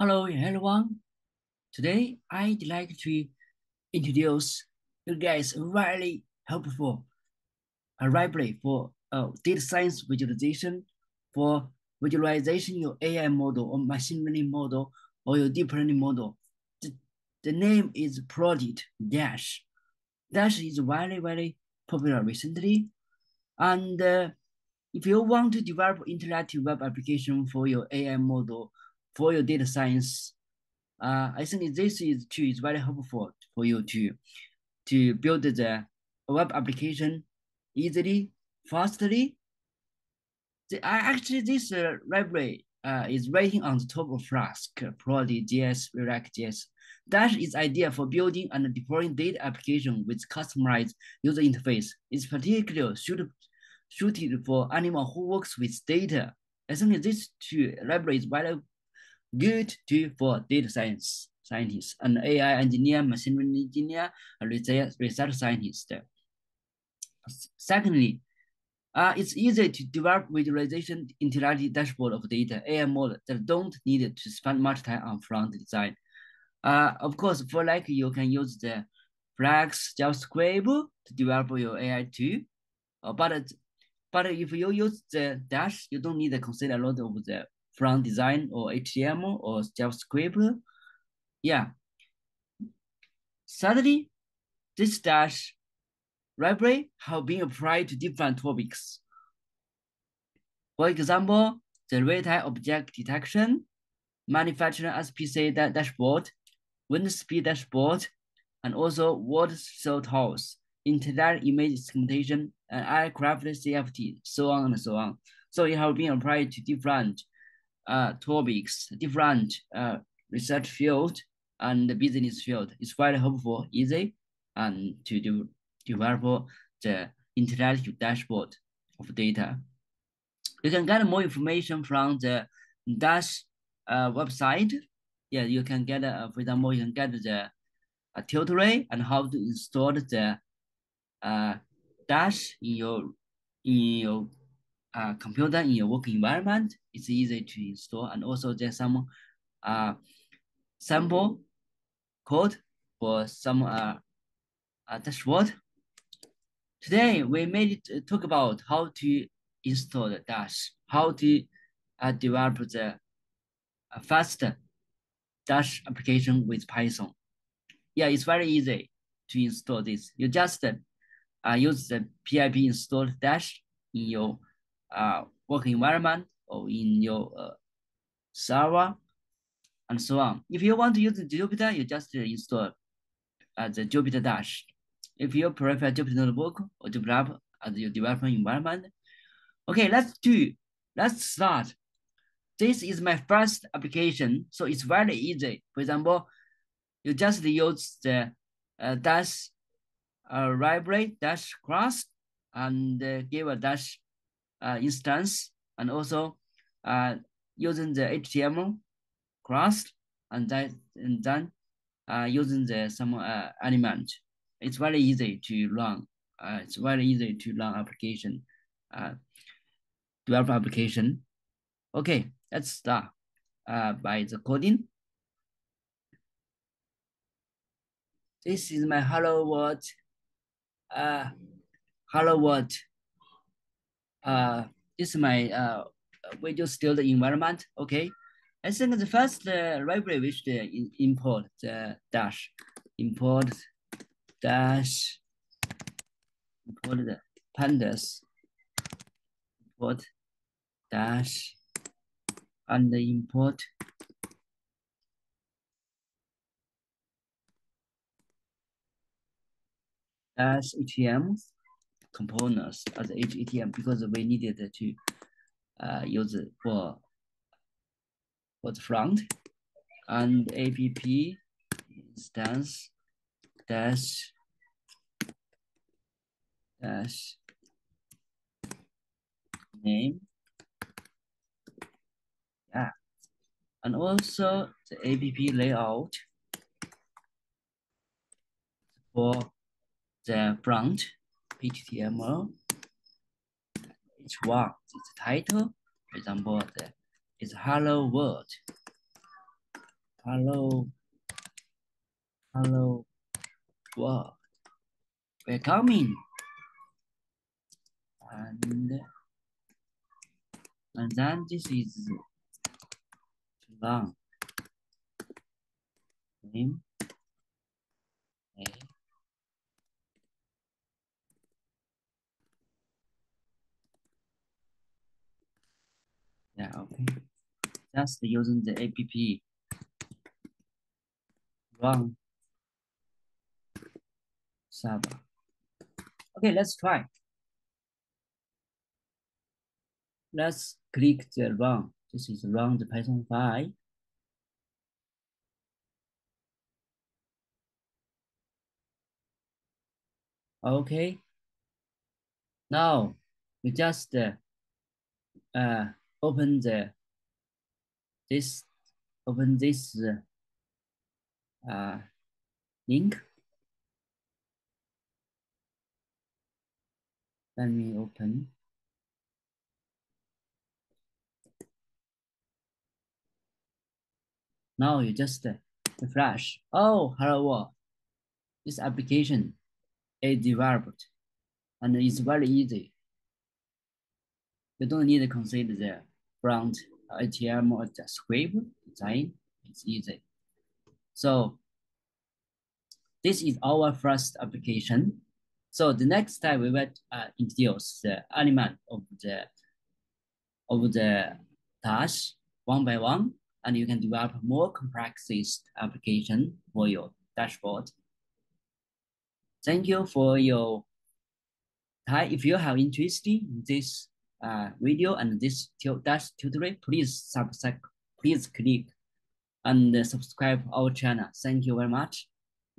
Hello everyone. Today I'd like to introduce you guys a really helpful a library for uh, data science visualization for visualization your AI model or machine learning model or your deep learning model. The, the name is Project Dash. Dash is very, very popular recently. And uh, if you want to develop interactive web application for your AI model, for your data science, uh, I think this is too is very helpful for you to to build the web application easily, fastly. The, actually, this uh, library uh, is writing on the top of Flask, Plotly.js, React.js. Dash is idea for building and deploying data application with customized user interface. It's particularly suited, suited for anyone who works with data. I think this two library is very good to for data science scientists and AI engineer, machine learning engineer, and research scientist. Secondly, uh, it's easy to develop visualization interactive dashboard of data AI model that don't need to spend much time on front design. Uh, of course, for like you can use the Flex JavaScript to develop your AI too. Uh, but but if you use the Dash, you don't need to consider a lot of the front design or HTML or JavaScript. Yeah. Suddenly, this Dash library have been applied to different topics. For example, the real-time object detection, manufacturing SPC dashboard, wind speed dashboard, and also water cell tools, internet image segmentation, and aircraft CFT, so on and so on. So it has been applied to different uh, topics, different uh, research field and the business field. It's very helpful, easy, and to do develop the interactive dashboard of data. You can get more information from the Dash uh, website. Yeah, you can get, uh, for example, you can get the uh, tutorial and how to install the uh, Dash in your in your uh, computer in your work environment. It's easy to install, and also there's some uh, sample code for some uh, uh, dashboard Today, we made it talk about how to install the Dash, how to uh, develop the uh, fast Dash application with Python. Yeah, it's very easy to install this. You just uh, use the pip install Dash in your uh, work environment or in your uh, server and so on. If you want to use Jupyter, you just install uh, the Jupyter Dash if you prefer Jupyter Notebook or develop as your development environment. Okay, let's do, let's start. This is my first application, so it's very easy. For example, you just use the uh, dash uh, library dash class and uh, give a dash uh, instance and also uh, using the HTML class and then, and then uh, using the some uh, element it's very easy to run. Uh, it's very easy to run application, uh, develop application. Okay, let's start uh, by the coding. This is my hello world. Uh, hello world. Uh, this is my uh, Visual the environment. Okay, I think the first uh, library we should import the dash import dash import the pandas import dash and import dash HTML components as HTML because we needed to uh, use it for for the front. And app instance dash dash name. Yeah. And also the app layout for the front html h1 is the title for example is hello world Hello. Hello. What? We're coming. And, and then this is long. Name. A. Yeah, okay. Just using the app run server. Okay, let's try. Let's click the run. This is run the Python file. Okay. Now we just uh, uh, open the this open this uh, link. Let me open. Now you just uh, refresh. Oh, hello world. This application is developed and it's very easy. You don't need to consider the front HTML script design. It's easy. So this is our first application. So the next time we will uh, introduce the element of the of the task one by one, and you can develop more complex application for your dashboard. Thank you for your time. If you have interest in this uh, video and this dash tutorial, please subscribe, please click and subscribe our channel. Thank you very much.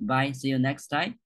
Bye. See you next time.